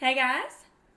Hey guys,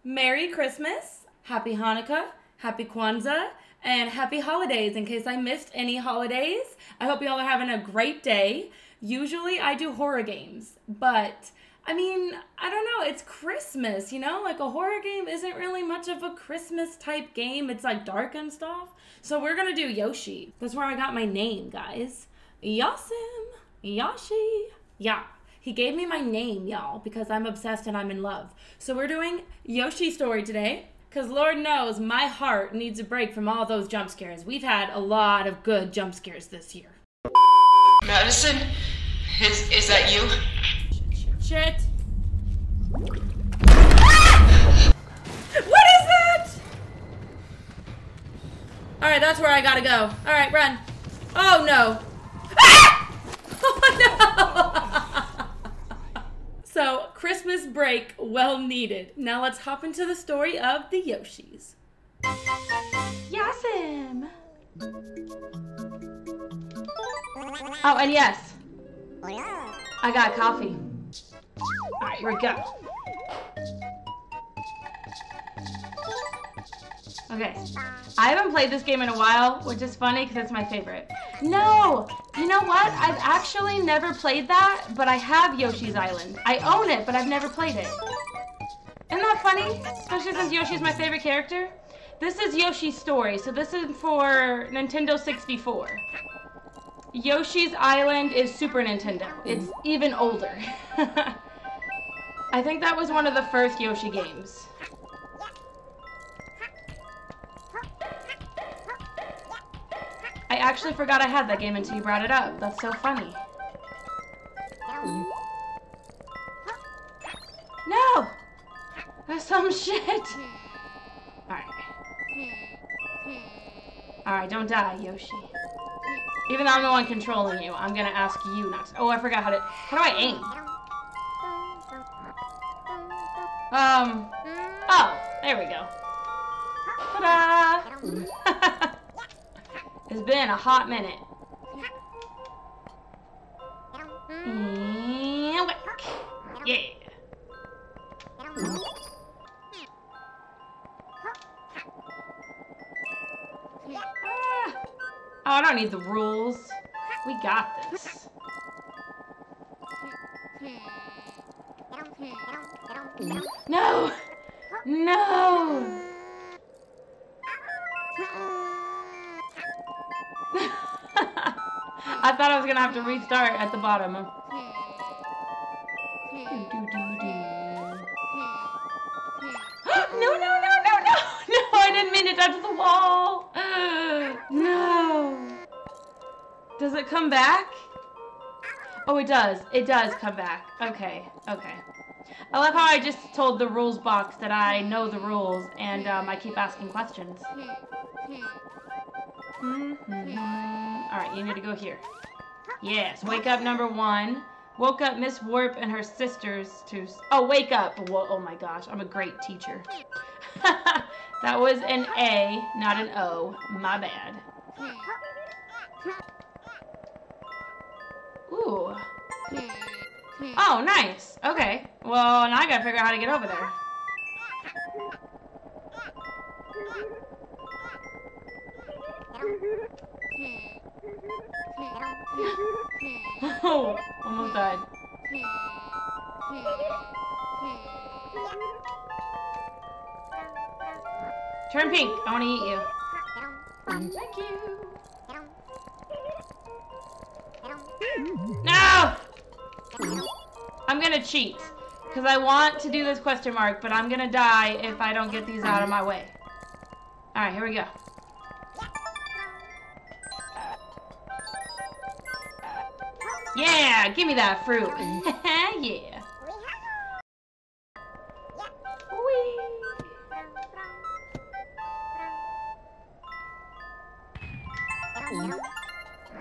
Merry Christmas, Happy Hanukkah, Happy Kwanzaa, and Happy Holidays in case I missed any holidays. I hope you all are having a great day. Usually I do horror games, but I mean, I don't know, it's Christmas, you know? Like a horror game isn't really much of a Christmas type game. It's like dark and stuff. So we're gonna do Yoshi. That's where I got my name, guys. Yasim, Yoshi, yeah. He gave me my name, y'all, because I'm obsessed and I'm in love. So we're doing Yoshi story today, because Lord knows my heart needs a break from all those jump scares. We've had a lot of good jump scares this year. Madison? Is, is that you? Shit. What is that? Alright, that's where I gotta go. Alright, run. Oh no. Ah! Oh no! So, Christmas break, well needed. Now let's hop into the story of the Yoshis. Yasim! Oh, and yes, I got coffee. Alright, here we go. Okay. I haven't played this game in a while, which is funny because it's my favorite. No! You know what? I've actually never played that, but I have Yoshi's Island. I own it, but I've never played it. Isn't that funny? Especially since Yoshi's my favorite character. This is Yoshi's story, so this is for Nintendo 64. Yoshi's Island is Super Nintendo. It's even older. I think that was one of the first Yoshi games. Actually forgot I had that game until you brought it up. That's so funny. No! That's some shit! Alright. Alright, don't die, Yoshi. Even though I'm the one controlling you, I'm gonna ask you not to. Oh, I forgot how to. How do I aim? Um. A hot minute. And whack. Yeah. Ah. Oh, I don't need the rules. We got this. No! No! Was gonna have to restart at the bottom. No, no, no, no, no! No, I didn't mean to touch the wall! no! Does it come back? Oh, it does. It does come back. Okay, okay. I love how I just told the rules box that I know the rules, and um, I keep asking questions. Mm -hmm. Alright, you need to go here. Yes, wake up number one. Woke up Miss Warp and her sisters to... Oh, wake up! Whoa, oh my gosh, I'm a great teacher. that was an A, not an O. My bad. Ooh. Oh, nice. Okay. Well, now I gotta figure out how to get over there. Oh, almost died. Turn pink. I want to eat you. Thank you. No! I'm gonna cheat. Because I want to do this question mark, but I'm gonna die if I don't get these out of my way. Alright, here we go. Yeah, give me that fruit. yeah. Whee.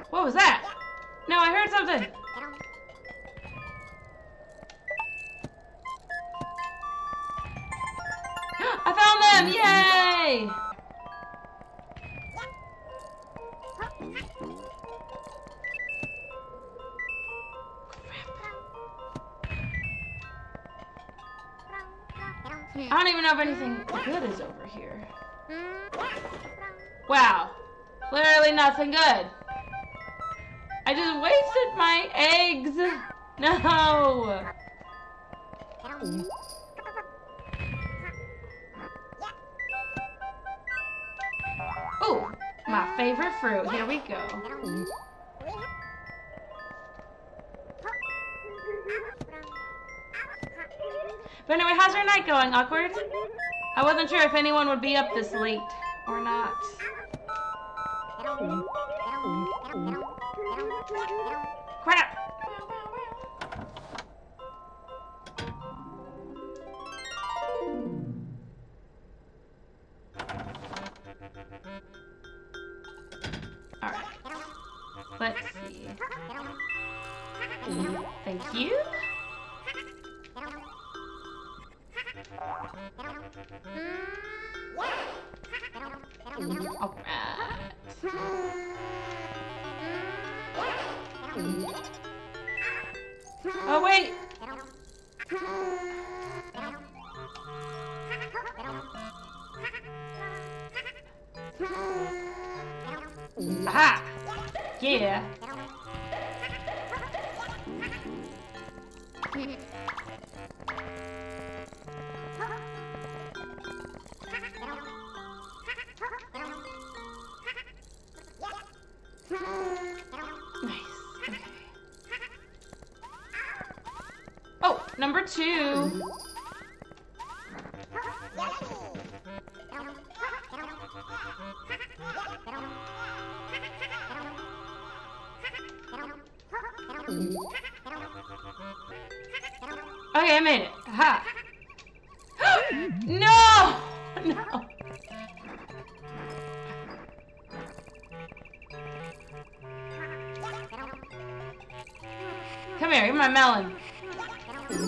What was that? No, I heard something. I found them! Yay! Know if anything good is over here. Wow. Literally nothing good. I just wasted my eggs. No. Ooh, my favorite fruit. Here we go. But anyway, how's your night going, Awkward? I wasn't sure if anyone would be up this late or not.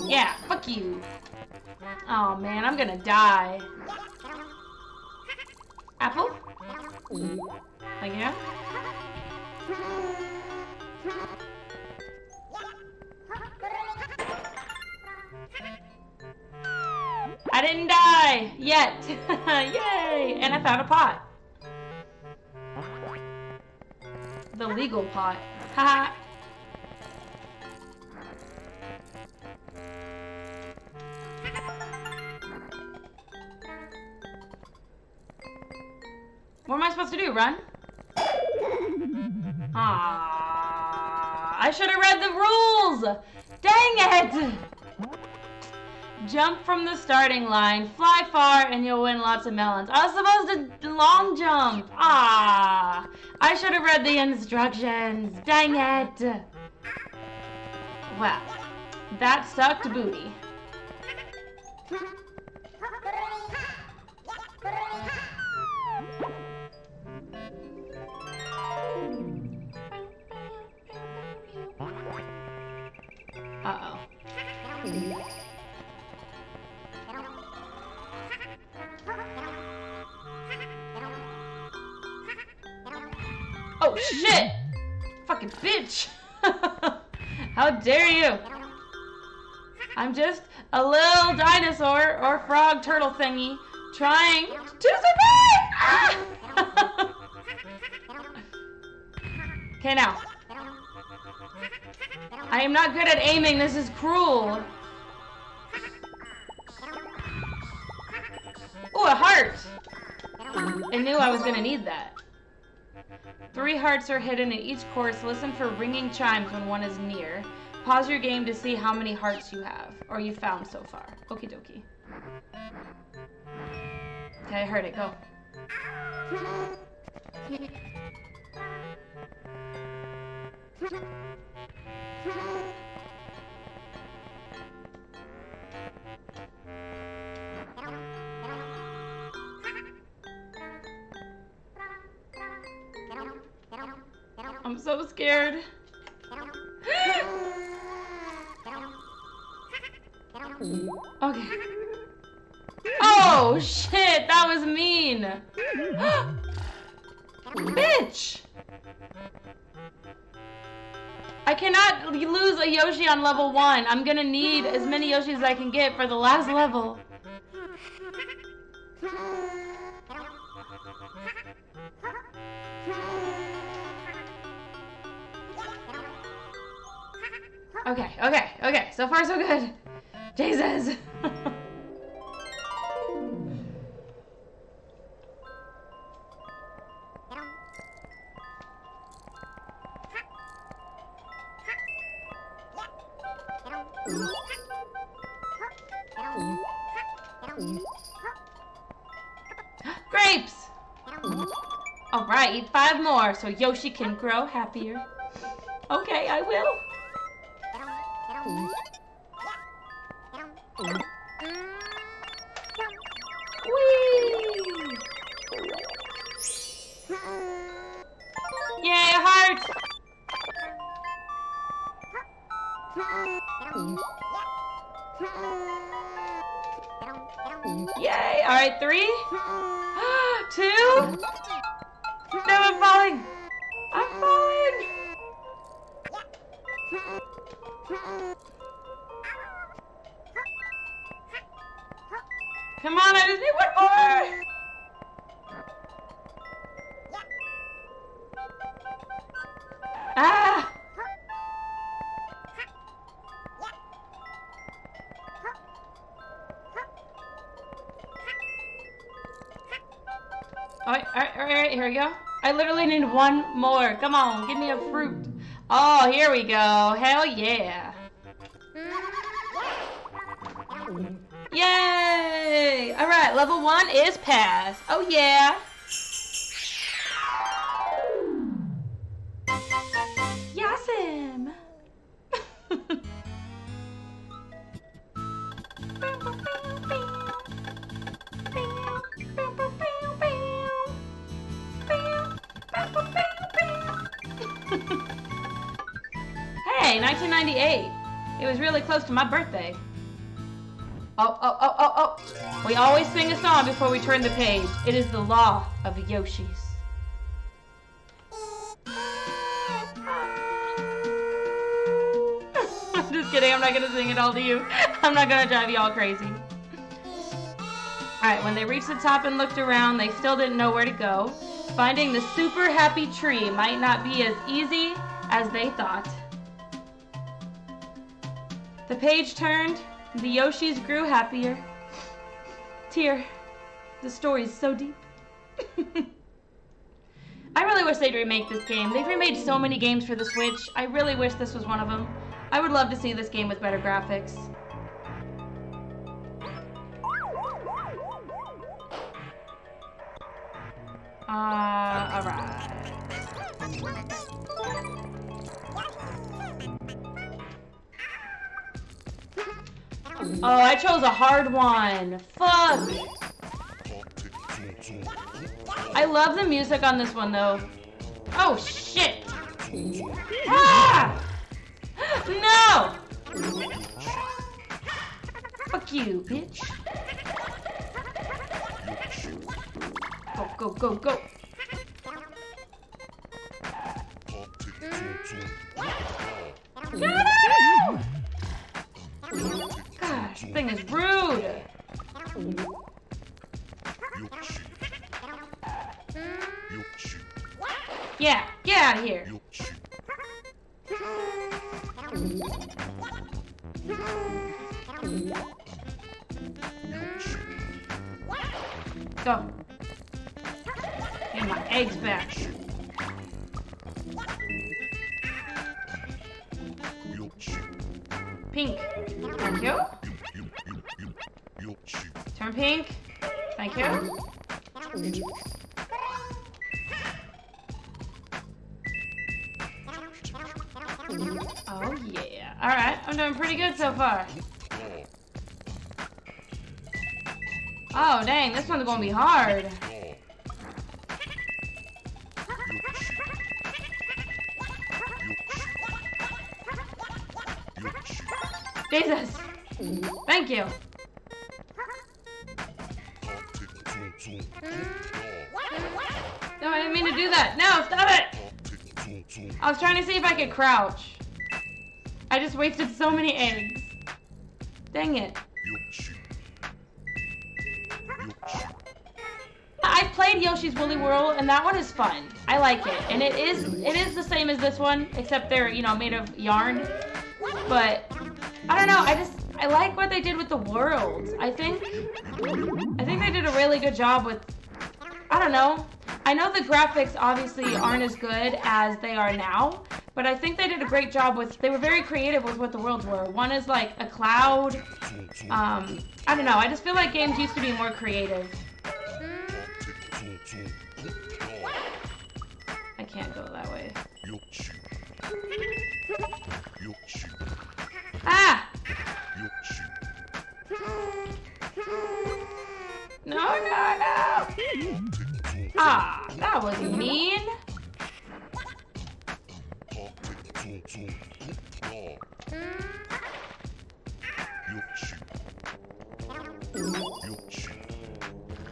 Yeah, fuck you. Oh man, I'm gonna die. Apple? Thank you. I didn't die yet. Yay! And I found a pot. The legal pot. Haha. What am I supposed to do? Run? Ah, I should have read the rules. Dang it! Jump from the starting line, fly far, and you'll win lots of melons. I was supposed to long jump. Ah, I should have read the instructions. Dang it! Well, that sucked booty. Oh shit! Fucking bitch! How dare you! I'm just a little dinosaur or frog turtle thingy trying to survive! Ah! okay, now. I am not good at aiming. This is cruel. Ooh, a heart! I knew I was gonna need that. Three hearts are hidden in each course. Listen for ringing chimes when one is near. Pause your game to see how many hearts you have, or you found so far. Okie dokie. Okay, I heard it. Go. I'm so scared. okay. Oh shit, that was mean. Bitch. I cannot lose a Yoshi on level one. I'm gonna need as many Yoshis as I can get for the last level. Okay, okay, okay. So far, so good. Jesus. Grapes! Alright, eat five more so Yoshi can grow happier. Okay, I will. Yay! Alright, three? Two? No, I'm falling! I'm falling! Come on, I just need one more! Ah! Alright, alright, alright, here we go. I literally need one more. Come on, give me a fruit. Oh, here we go. Hell yeah. One is passed. Oh yeah. Yasim. hey, 1998. It was really close to my birthday. Song before we turn the page. It is the law of Yoshis. I'm just kidding. I'm not going to sing it all to you. I'm not going to drive you all crazy. Alright, when they reached the top and looked around, they still didn't know where to go. Finding the super happy tree might not be as easy as they thought. The page turned, the Yoshis grew happier. Tear, the story is so deep. I really wish they'd remake this game. They've remade so many games for the Switch. I really wish this was one of them. I would love to see this game with better graphics. Uh, alright. Oh, I chose a hard one. Fuck. I love the music on this one though. Oh shit. Ah! No! Fuck you, bitch. Go, go, go, go. No! Gosh, this thing is rude. Yeah, get out of here. Go. Get my eggs back. Pink. Thank you. Turn pink. Thank you. Oh yeah. Alright, I'm doing pretty good so far. Oh dang, this one's gonna be hard. Jesus. Thank you. To do that. No, stop it. I was trying to see if I could crouch. I just wasted so many eggs. Dang it. I've played Yoshi's Woolly World, and that one is fun. I like it, and it is it is the same as this one, except they're you know made of yarn. But I don't know. I just I like what they did with the world. I think I think they did a really good job with. I don't know. I know the graphics obviously aren't as good as they are now, but I think they did a great job with. They were very creative with what the worlds were. One is like a cloud. Um, I don't know. I just feel like games used to be more creative. I can't go that way. Ah! No, no, no! Ah, that was mean.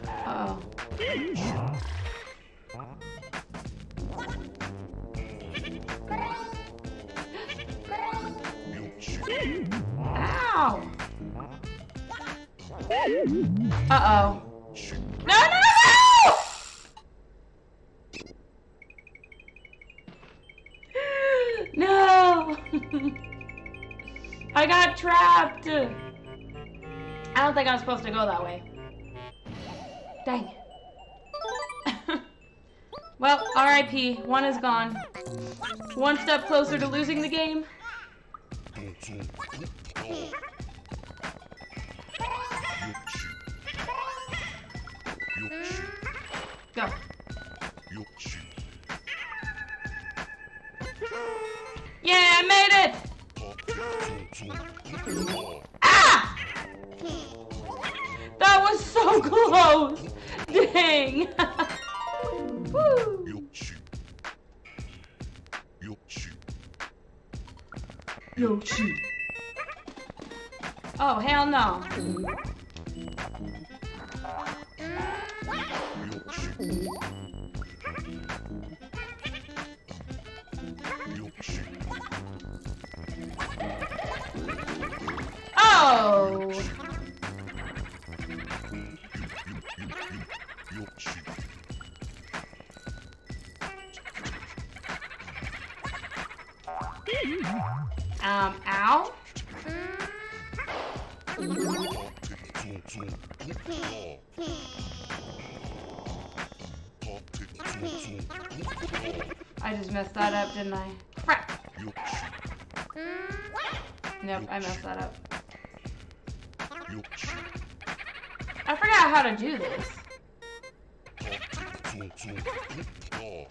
Uh oh. Ow! Uh-oh. No, no! No! I got trapped! I don't think I'm supposed to go that way. Dang. well, RIP. One is gone. One step closer to losing the game. Go. Yeah, I made it! Ah! That was so close! Dang! Woo. Yoshi. Oh, hell no. Um, ow? I just messed that up, didn't I? Crap! Nope, I messed that up. I forgot how to do this. Oh,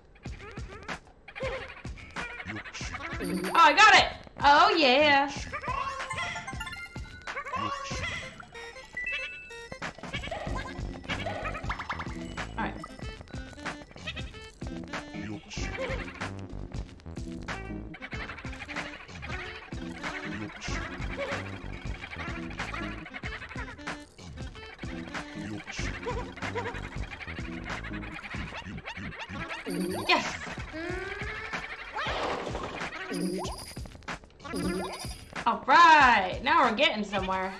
I got it! Oh, yeah! Somewhere.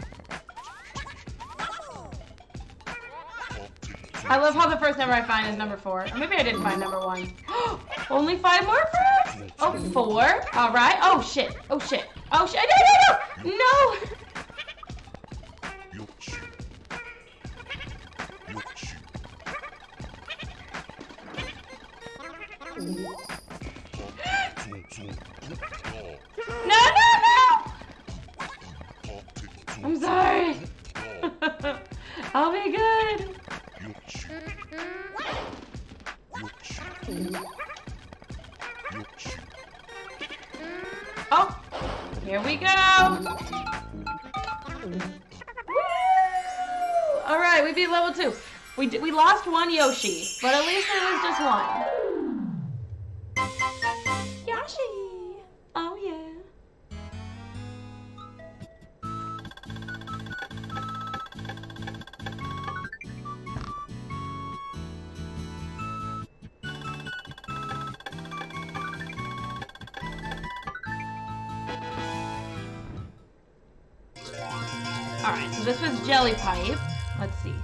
I love how the first number I find is number four. Or maybe I didn't find number one. Only five more fruits? Oh, four. Alright. Oh, shit. Oh, shit. Oh, shit. Alright, so this was Jelly Pipe. Let's see.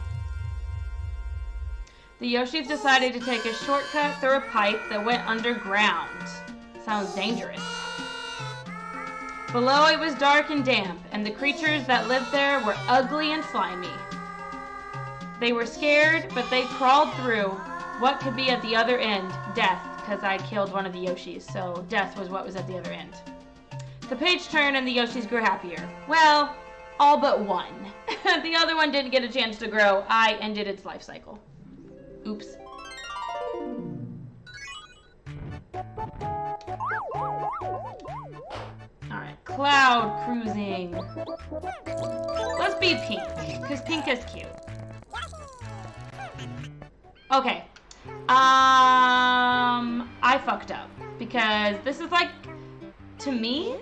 The Yoshis decided to take a shortcut through a pipe that went underground. Sounds dangerous. Below it was dark and damp, and the creatures that lived there were ugly and slimy. They were scared, but they crawled through. What could be at the other end? Death, because I killed one of the Yoshis, so death was what was at the other end. The page turned and the Yoshis grew happier. Well, all but one. the other one didn't get a chance to grow. I ended its life cycle. Oops. Alright, cloud cruising. Let's be pink, because pink is cute. Okay. Um, I fucked up because this is like, to me,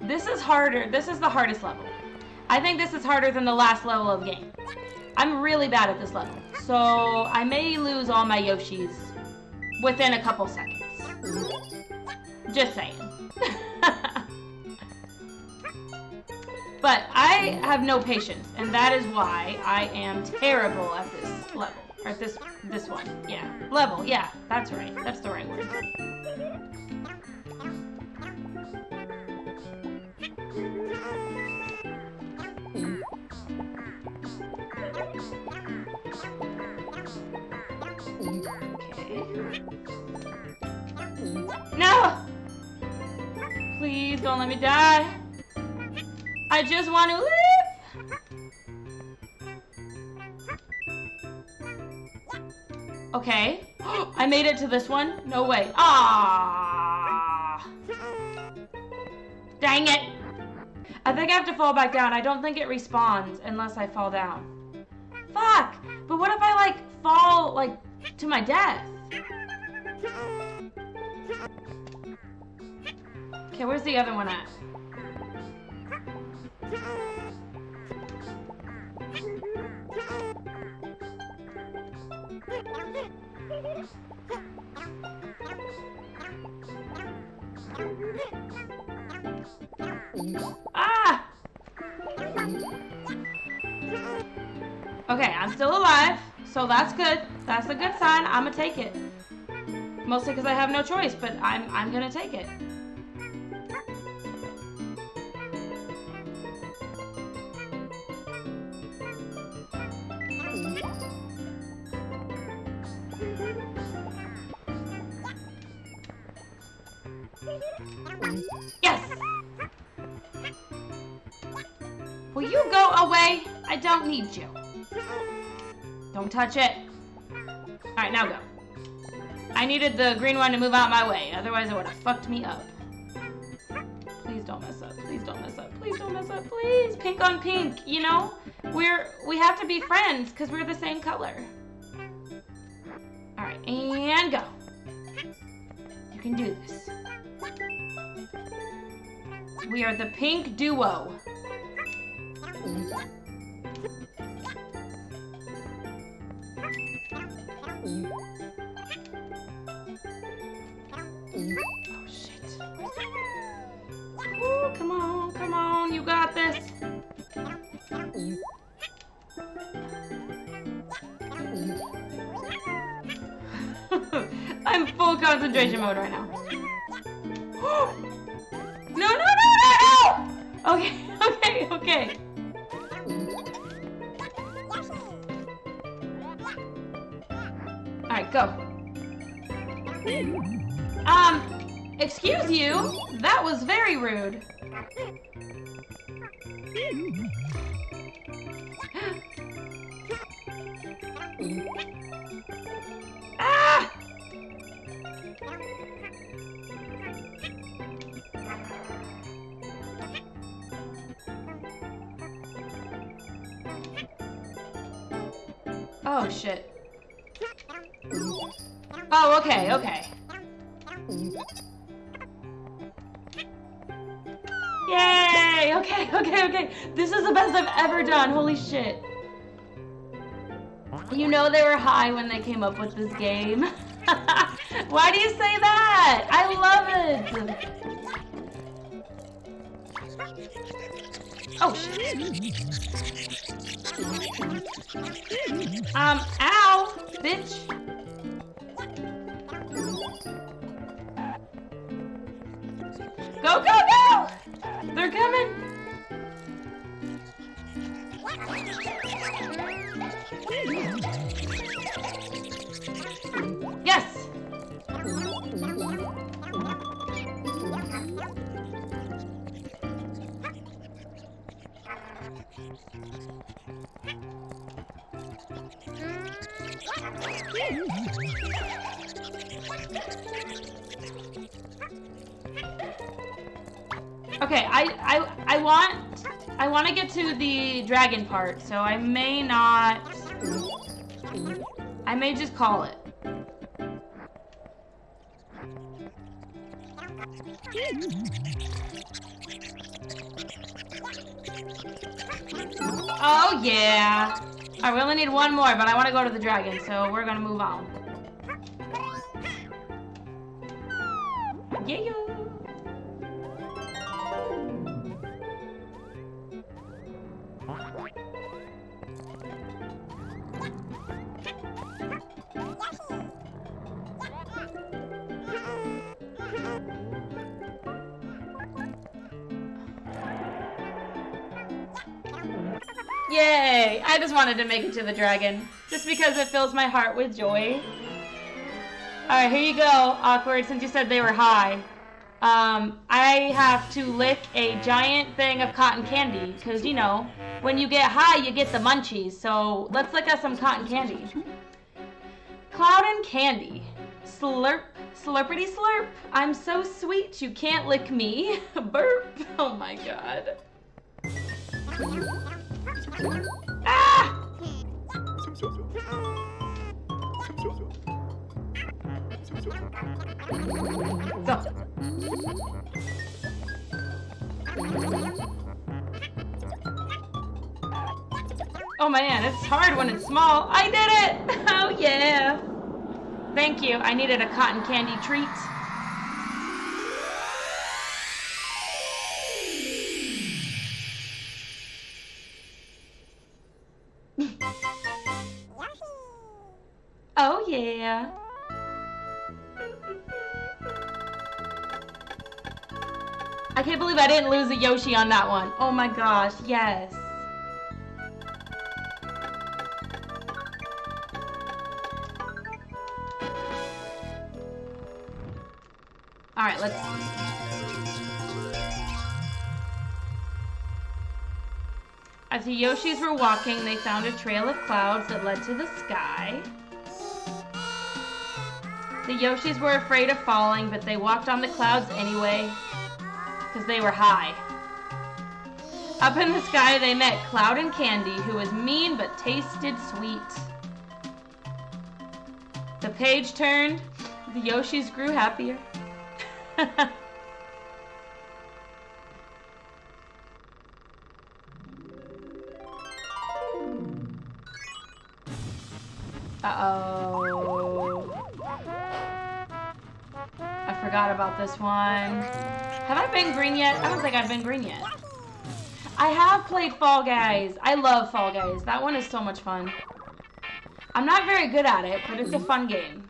this is harder. This is the hardest level. I think this is harder than the last level of the game. I'm really bad at this level, so I may lose all my Yoshis within a couple seconds. Just saying. but I have no patience, and that is why I am terrible at this level. Or this this one. Yeah. Level. Yeah, that's right. That's the right word. No! Please don't let me die. I just want to live. Okay. I made it to this one. No way. Ah. Dang it. I think I have to fall back down. I don't think it respawns unless I fall down. Fuck. But what if I like fall like to my death? Okay, where's the other one at? Ah! Okay, I'm still alive, so that's good. That's a good sign. I'm gonna take it. Mostly because I have no choice, but I'm I'm gonna take it. Yes! Will you go away? I don't need you. Don't touch it. Alright, now go. I needed the green one to move out my way, otherwise it would have fucked me up. Please don't mess up. Please don't mess up. Please don't mess up. Please. Pink on pink, you know? We're we have to be friends because we're the same color. Alright, and go. You can do this. We are the pink duo. You got this. I'm full concentration mode right now. no, no, no, no, no! Okay, okay, okay. Alright, go. Um, excuse you? That was very rude. Ah! Oh shit. Oh, okay, okay. Okay, okay, okay. This is the best I've ever done. Holy shit. You know they were high when they came up with this game. Why do you say that? I love it. Oh shit. Um, ow, bitch. Go, go, go! They're coming! To the dragon part, so I may not I may just call it. Oh yeah. I really need one more, but I want to go to the dragon, so we're gonna move on. Yeah. I just wanted to make it to the dragon. Just because it fills my heart with joy. Alright, here you go, Awkward, since you said they were high. Um, I have to lick a giant thing of cotton candy, because, you know, when you get high, you get the munchies. So, let's lick us some cotton candy. Cloud and candy. Slurp, slurpity slurp. I'm so sweet, you can't lick me. Burp. Oh my god. Oh man, it's hard when it's small. I did it! Oh yeah! Thank you. I needed a cotton candy treat. Yeah. I can't believe I didn't lose a Yoshi on that one. Oh my gosh, yes. Alright, let's... As the Yoshis were walking, they found a trail of clouds that led to the sky. The Yoshis were afraid of falling, but they walked on the clouds anyway, because they were high. Up in the sky, they met Cloud N. Candy, who was mean but tasted sweet. The page turned, the Yoshis grew happier. Uh-oh. Forgot about this one. Have I been green yet? I don't think I've been green yet. I have played Fall Guys. I love Fall Guys. That one is so much fun. I'm not very good at it, but it's a fun game.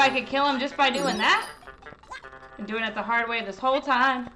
I could kill him just by doing that. Been doing it the hard way this whole time.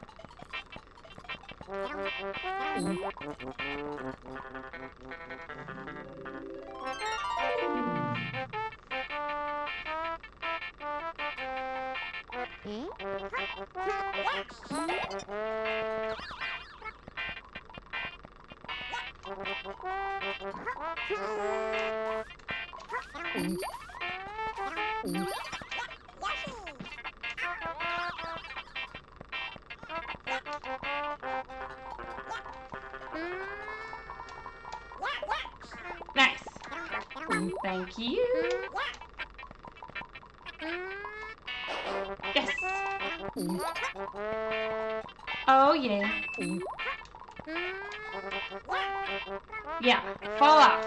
Yeah, fall off.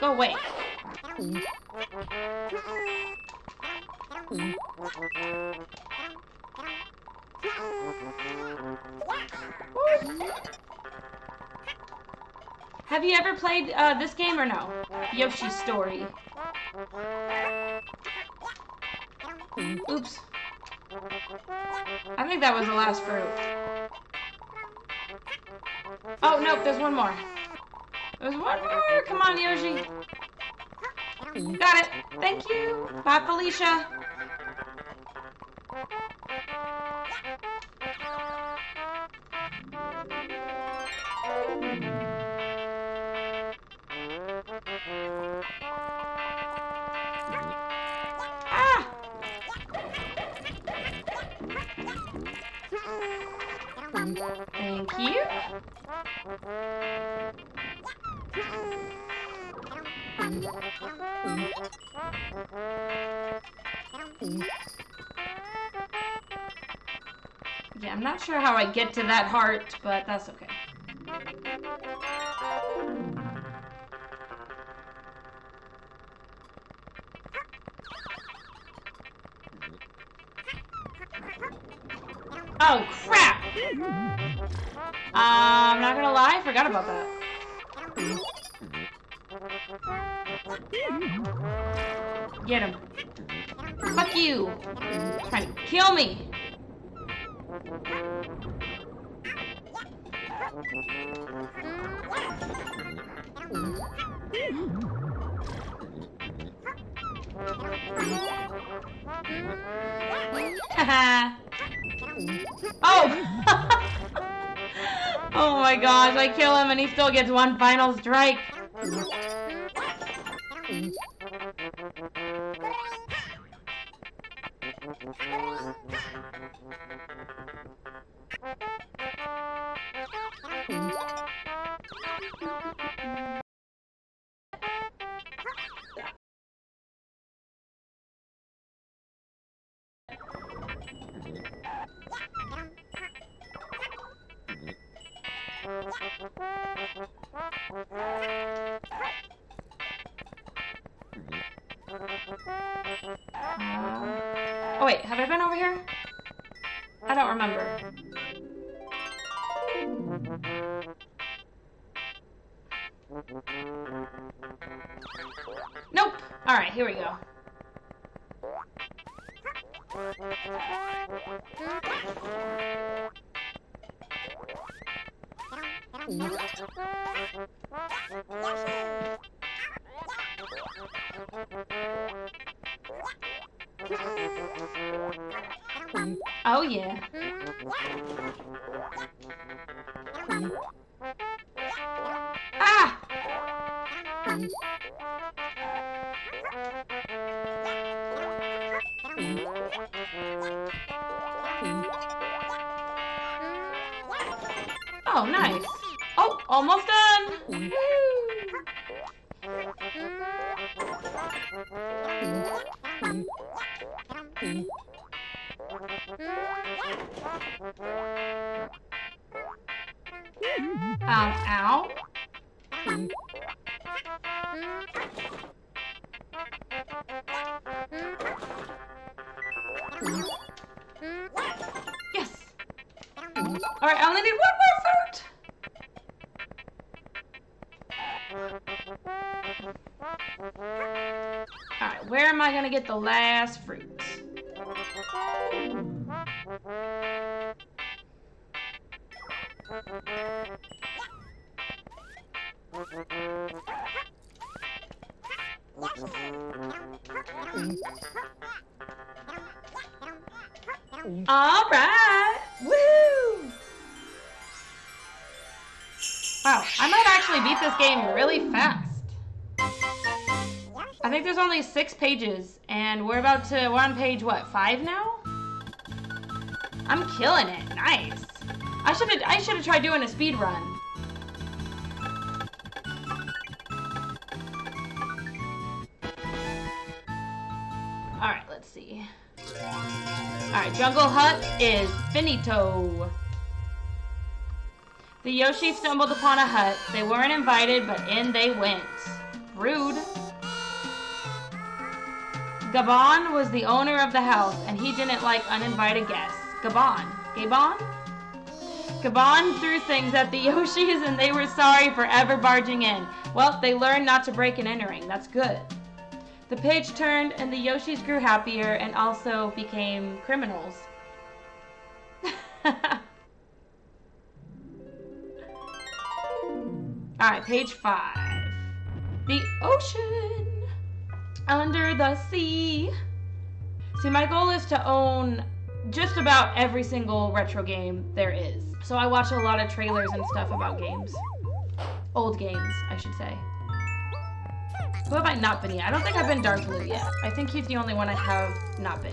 Go away. Have you ever played uh, this game or no? Yoshi's Story. Oops. I think that was the last fruit. Oh, nope, there's one more. There's one more. Come on, Yoshi. Got it. Thank you. Bye, Felicia. I'm not sure how I get to that heart, but that's okay. Oh, crap! Uh, I'm not gonna lie, I forgot about that. Get him. Fuck you! Trying to kill me! And he still gets one final strike. Oh wait, have I been over here? I don't remember. All right. Woo! Wow, I might actually beat this game really fast. I think there's only six pages, and we're about to, we're on page, what, five now? I'm killing it. Nice. I should have, I should have tried doing a speed run. Jungle Hut is finito. The Yoshi stumbled upon a hut. They weren't invited, but in they went. Rude. Gabon was the owner of the house, and he didn't like uninvited guests. Gabon. Gabon? Gabon threw things at the Yoshis and they were sorry for ever barging in. Well, they learned not to break and entering. That's good. The page turned and the Yoshis grew happier and also became criminals. Alright, page five. The ocean under the sea. See, my goal is to own just about every single retro game there is. So I watch a lot of trailers and stuff about games. Old games, I should say. Who have I not been yet? I don't think I've been Dark Blue yet. I think he's the only one I have not been.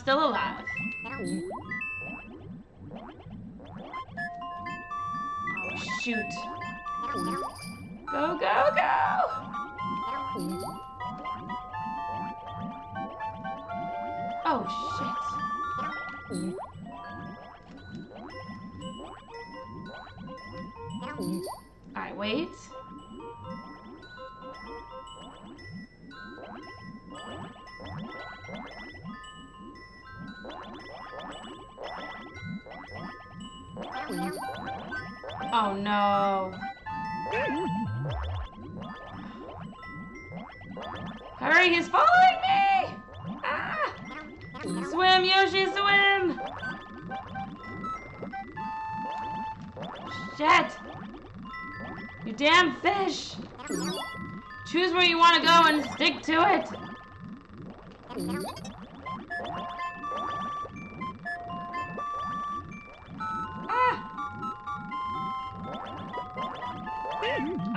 Still alive.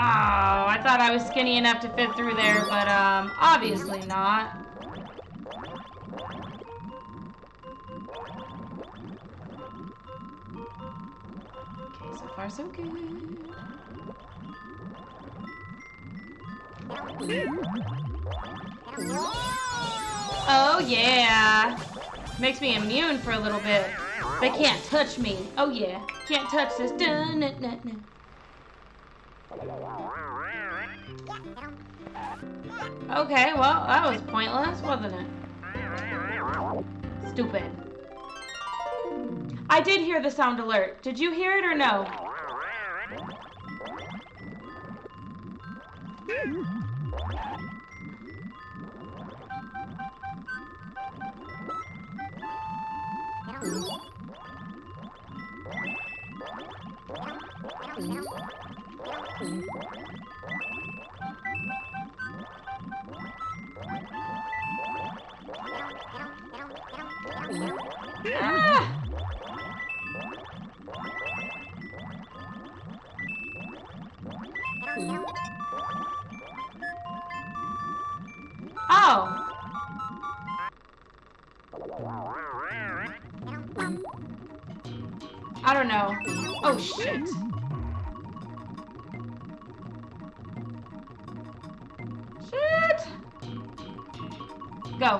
Oh, I thought I was skinny enough to fit through there, but um, obviously not. Okay, so far so good. Oh yeah! Makes me immune for a little bit. They can't touch me. Oh yeah, can't touch this. Dun, dun, dun. Okay, well, that was pointless, wasn't it? Stupid. I did hear the sound alert. Did you hear it or no? Oh. I don't know. Oh. Shit. Go.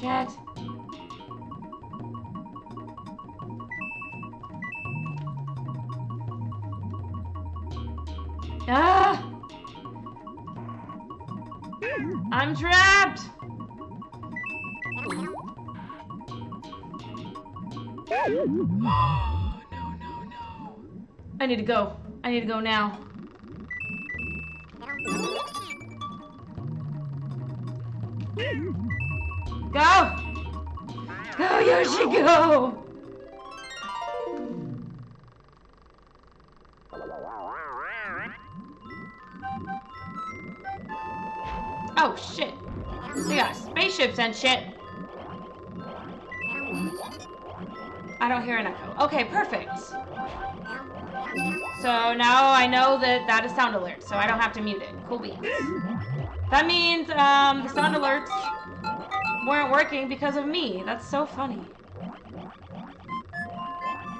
Shit. Ah! I'm trapped! No, no, no. I need to go. I need to go now. Go! Go, Yoshi, go! Okay, perfect. So now I know that that is sound alert, so I don't have to mute it. Cool beans. That means um, the sound alerts weren't working because of me. That's so funny.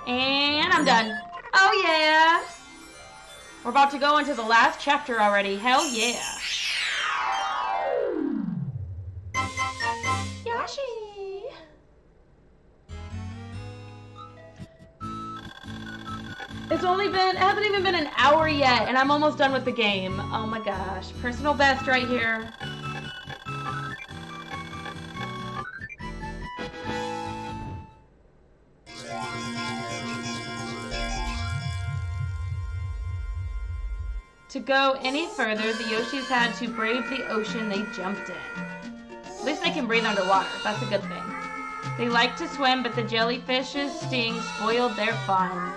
And I'm done. Oh yeah! We're about to go into the last chapter already. Hell yeah! It's only been, it hasn't even been an hour yet, and I'm almost done with the game. Oh my gosh. Personal best right here. To go any further, the Yoshis had to brave the ocean they jumped in. At least they can breathe underwater. That's a good thing. They liked to swim, but the jellyfish's sting spoiled their fun.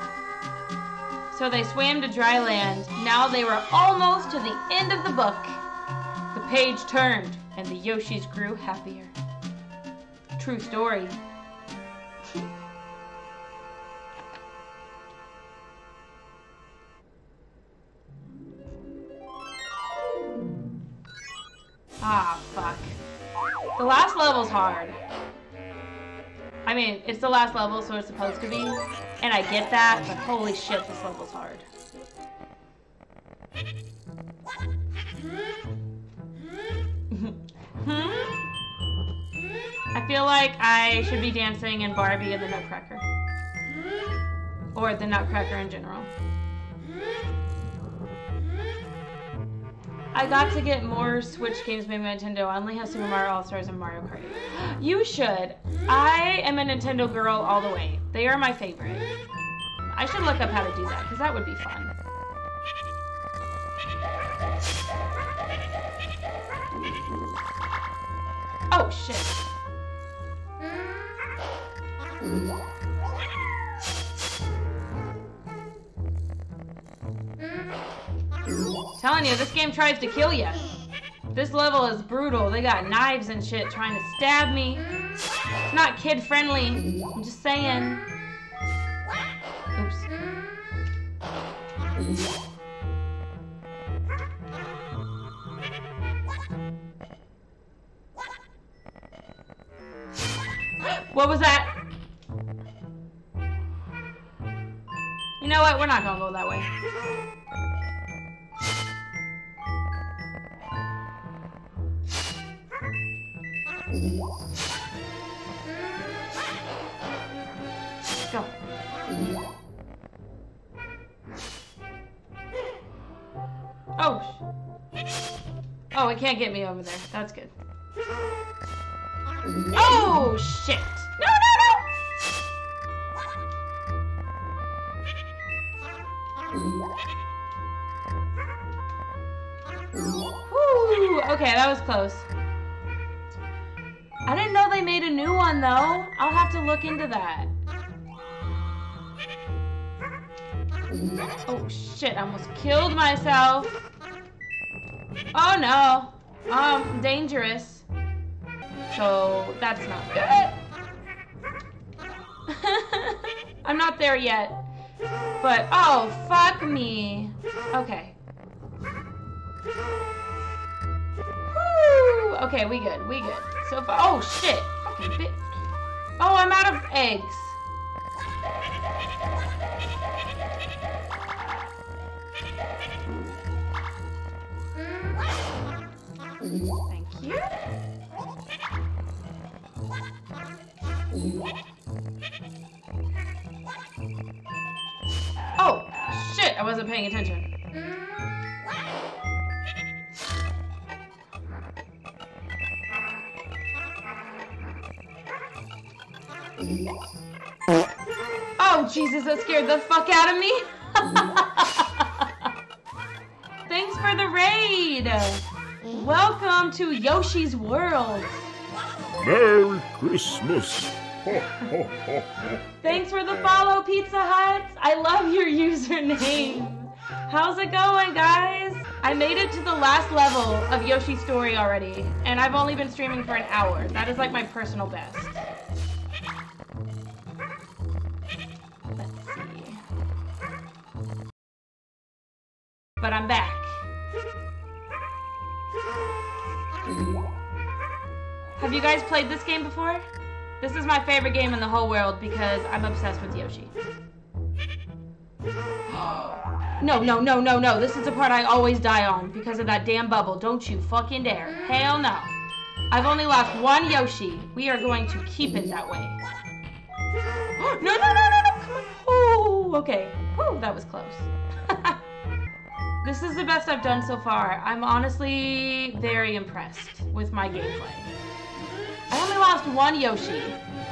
So they swam to dry land. Now they were almost to the end of the book. The page turned, and the Yoshis grew happier. True story. Ah, fuck. The last level's hard. I mean, it's the last level, so it's supposed to be. And I get that, but holy shit, this level's hard. I feel like I should be dancing in Barbie and the Nutcracker. Or the Nutcracker in general. I got to get more Switch games made by Nintendo. I only have Super Mario All-Stars and Mario Kart. You should. I am a Nintendo girl all the way. They are my favorite. I should look up how to do that, because that would be fun. Oh, shit. Telling you, this game tries to kill you. This level is brutal. They got knives and shit trying to stab me. It's not kid friendly. I'm just saying. Oops. What was that? You know what? We're not gonna go that way. Go. Oh. Oh, it can't get me over there. That's good. Oh, shit. No, no, no. Whew. Okay, that was close. I didn't know they made a new one, though. I'll have to look into that. Oh, shit. I almost killed myself. Oh, no. Um, dangerous. So, that's not good. I'm not there yet. But, oh, fuck me. Okay. Woo! Okay, we good. We good. So far. Oh, shit. Oh, I'm out of eggs. Thank you. Oh, shit, I wasn't paying attention. Oh, Jesus, that scared the fuck out of me. Thanks for the raid. Welcome to Yoshi's World. Merry Christmas. Thanks for the follow, Pizza Hut. I love your username. How's it going, guys? I made it to the last level of Yoshi's Story already, and I've only been streaming for an hour. That is like my personal best. But I'm back. Have you guys played this game before? This is my favorite game in the whole world because I'm obsessed with Yoshi. No, no, no, no, no. This is the part I always die on because of that damn bubble. Don't you fucking dare. Hell no. I've only lost one Yoshi. We are going to keep it that way. no, no, no, no, no. Come on. Oh, okay. Whew, that was close. This is the best I've done so far. I'm honestly very impressed with my gameplay. I only lost one Yoshi.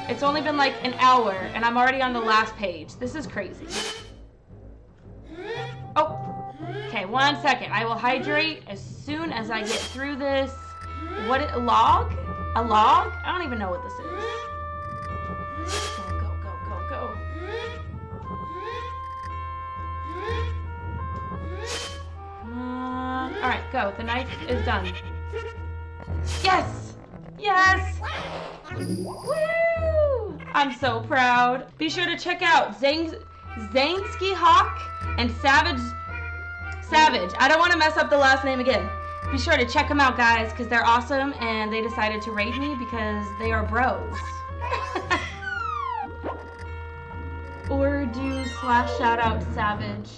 It's only been like an hour, and I'm already on the last page. This is crazy. Oh, okay, one second. I will hydrate as soon as I get through this. What, a log? A log? I don't even know what this is. Go, go, go, go, go. Come on. All right, go. The night is done. Yes! Yes! Woo! I'm so proud. Be sure to check out Zang Zansky Hawk and Savage Savage. I don't want to mess up the last name again. Be sure to check them out, guys, because they're awesome and they decided to raid me because they are bros. or do slash shout out Savage.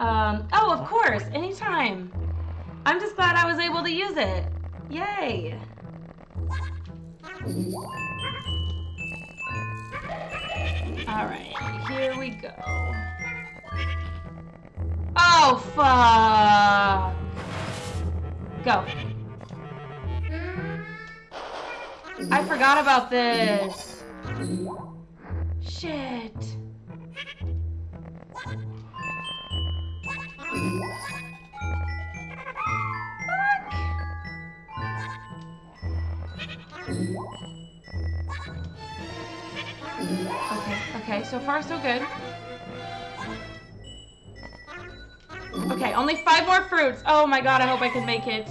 Um, oh, of course, anytime. I'm just glad I was able to use it. Yay. All right, here we go. Oh, fuck. Go. I forgot about this. Shit. Okay, so far so good. Okay, only five more fruits. Oh my god, I hope I can make it.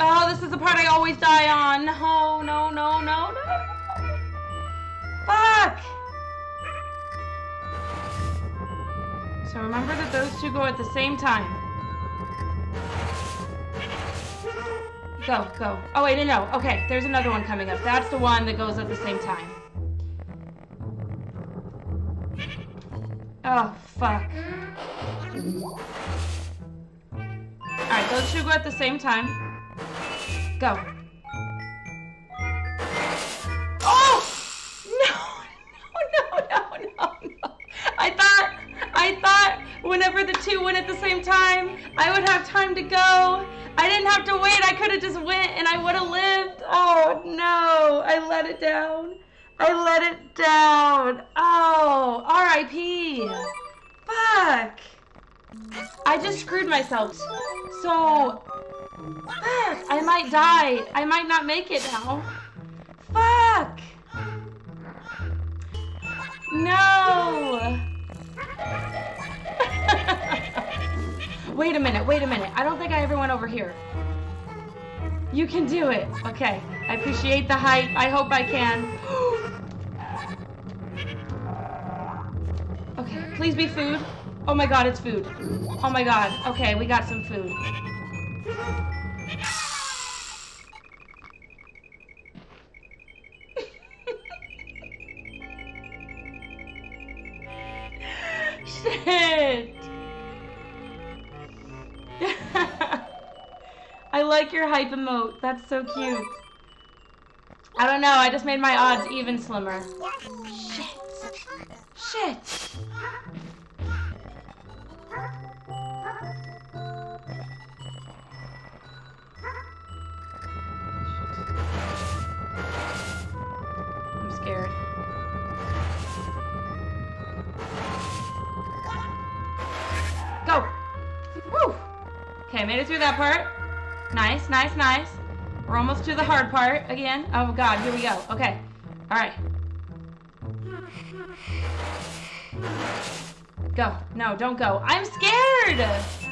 Oh, this is the part I always die on. No, no, no, no, no. Fuck! So remember that those two go at the same time. Go, go. Oh, wait, no, no. Okay, there's another one coming up. That's the one that goes at the same time. Oh, fuck. Alright, those two go at the same time. Go. Oh! No! No, no, no, no, no. I thought, I thought whenever the two went at the same time, I would have time to go. I didn't have to wait. I could have just went and I would have lived. Oh, no. I let it down. I let it down. Oh, R.I.P. Fuck. I just screwed myself. So, fuck. I might die. I might not make it now. Fuck. No. wait a minute. Wait a minute. I don't think I ever went over here. You can do it. Okay. I appreciate the hype. I hope I can. okay. Please be food. Oh my god, it's food. Oh my god. Okay, we got some food. Shit. I like your hype emote. That's so cute. I don't know. I just made my odds even slimmer. Shit. Shit. I'm scared. Go! Woo! Okay, made it through that part. Nice, nice, nice. We're almost to the hard part again. Oh god, here we go. Okay. Alright. Go. No, don't go. I'm scared!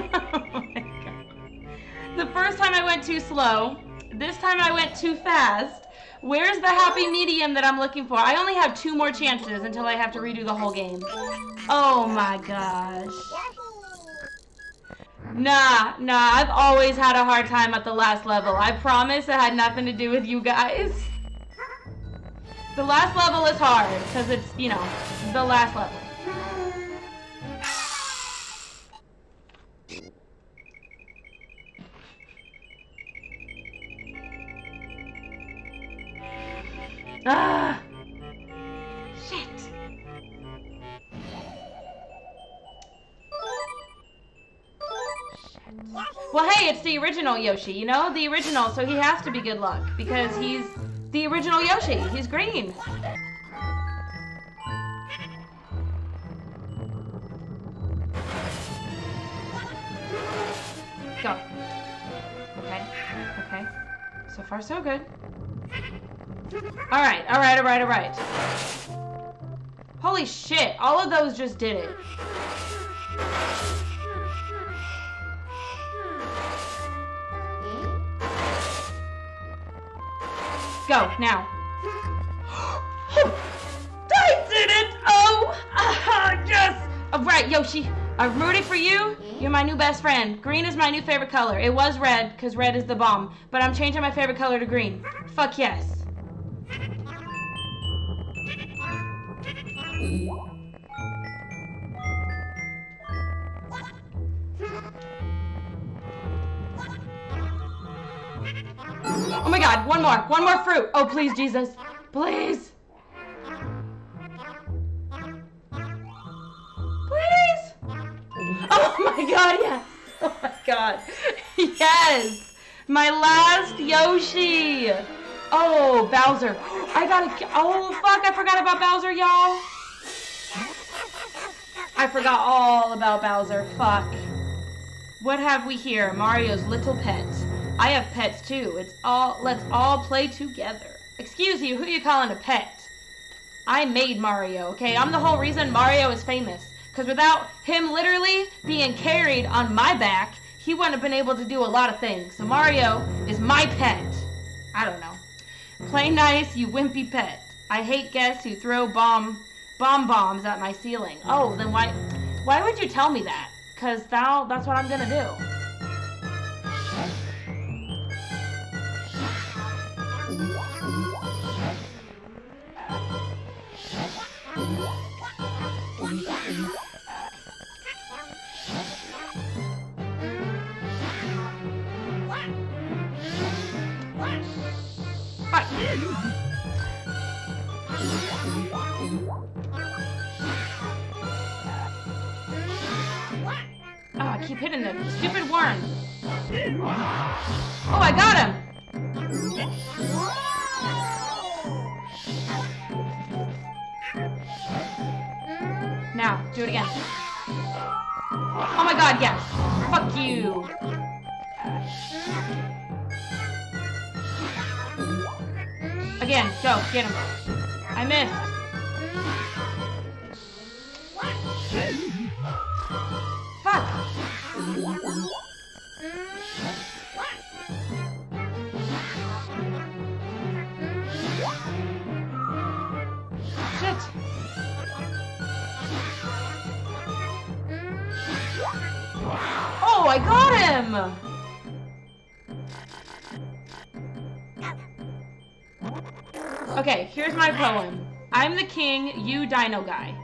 Oh the first time I went too slow. This time I went too fast. Where's the happy medium that I'm looking for? I only have two more chances until I have to redo the whole game. Oh my gosh. Nah, nah, I've always had a hard time at the last level. I promise it had nothing to do with you guys. The last level is hard, because it's, you know, the last level. Original Yoshi, you know? The original, so he has to be good luck, because he's the original Yoshi. He's green. Go. Okay, okay. So far, so good. Alright, alright, alright, alright. Holy shit, all of those just did it. Go, now. I did it! Oh! Ah, yes! All right, Yoshi, I'm rooting for you. You're my new best friend. Green is my new favorite color. It was red, because red is the bomb. But I'm changing my favorite color to green. Fuck yes. Oh my god, one more. One more fruit. Oh, please, Jesus. Please. Please. Oh my god, yes. Oh my god. Yes. My last Yoshi. Oh, Bowser. I gotta. Oh, fuck. I forgot about Bowser, y'all. I forgot all about Bowser. Fuck. What have we here? Mario's little pet. I have pets too. It's all let's all play together. Excuse you, who you calling a pet? I made Mario, okay? I'm the whole reason Mario is famous. Cause without him literally being carried on my back, he wouldn't have been able to do a lot of things. So Mario is my pet. I don't know. Play nice, you wimpy pet. I hate guests who throw bomb bomb bombs at my ceiling. Oh, then why why would you tell me that? Cause thou that's what I'm gonna do. Oh, keep hitting the stupid worm. Oh, I got him. Now, do it again. Oh my god, yes. Fuck you. Again, go, get him. I missed. Fuck. I got him! Okay, here's my poem. I'm the king, you dino guy.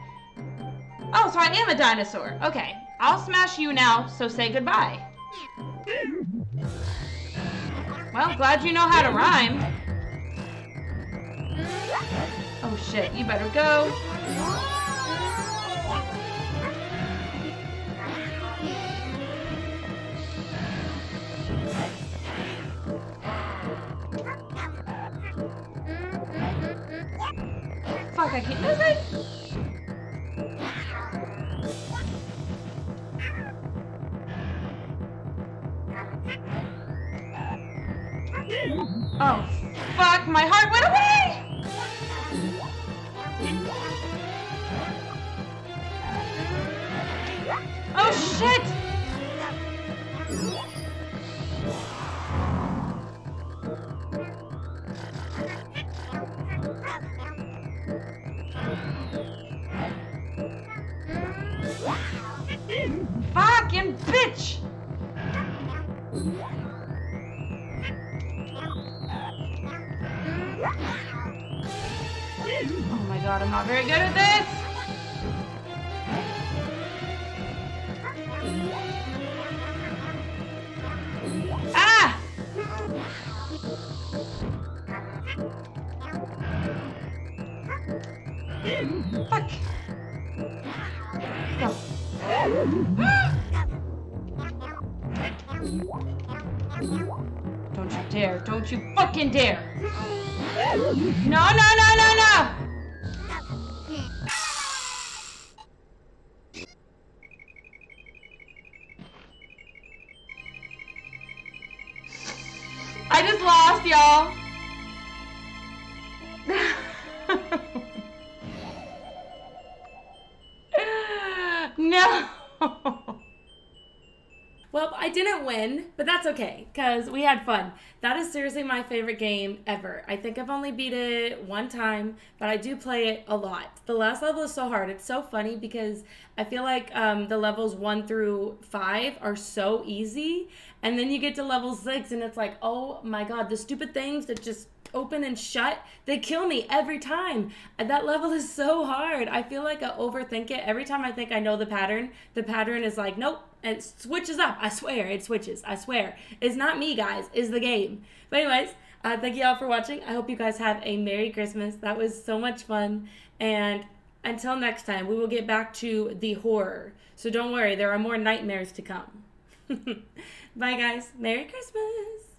Oh, so I am a dinosaur. Okay, I'll smash you now, so say goodbye. Well, glad you know how to rhyme. Oh shit, you better go. I keep moving. Oh my god, I'm not very good at this! Ah! Fuck! Go. Don't you dare. Don't you fucking dare. No, no, no, no, no! I just lost, y'all. no. Well, I didn't win, that's okay because we had fun. That is seriously my favorite game ever. I think I've only beat it one time, but I do play it a lot. The last level is so hard. It's so funny because I feel like um, the levels one through five are so easy, and then you get to level six, and it's like, oh my god, the stupid things that just open and shut, they kill me every time. That level is so hard. I feel like I overthink it. Every time I think I know the pattern, the pattern is like, nope, it switches up. I swear, it switches. I swear. It's not me, guys, it's the game. But, anyways, uh, thank you all for watching. I hope you guys have a Merry Christmas. That was so much fun. And until next time, we will get back to the horror. So don't worry, there are more nightmares to come. Bye, guys. Merry Christmas.